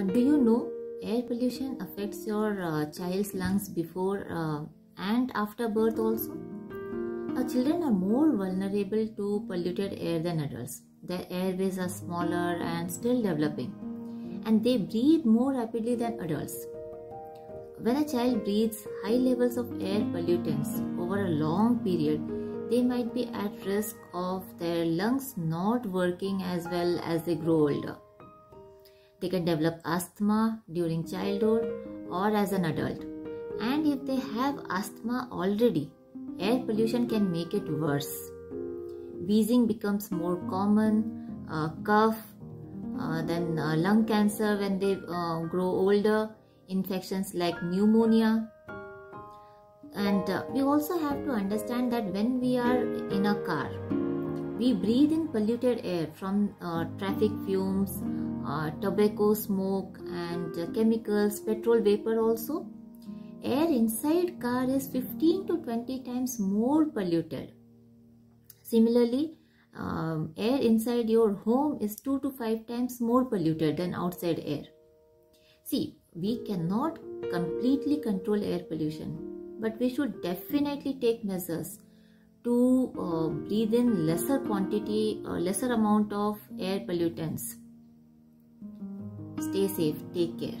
Uh, do you know air pollution affects your uh, child's lungs before uh, and after birth also? Uh, children are more vulnerable to polluted air than adults. Their airways are smaller and still developing, and they breathe more rapidly than adults. When a child breathes high levels of air pollutants over a long period, they might be at risk of their lungs not working as well as they grow older. They can develop asthma during childhood or as an adult. And if they have asthma already, air pollution can make it worse. Wheezing becomes more common, uh, cough, uh, then uh, lung cancer when they uh, grow older, infections like pneumonia. And uh, we also have to understand that when we are in a car, we breathe in polluted air from uh, traffic fumes, uh, tobacco smoke and uh, chemicals, petrol vapor also. Air inside car is 15 to 20 times more polluted. Similarly, um, air inside your home is 2 to 5 times more polluted than outside air. See, we cannot completely control air pollution, but we should definitely take measures to uh, breathe in lesser quantity or lesser amount of air pollutants Stay safe. Take care.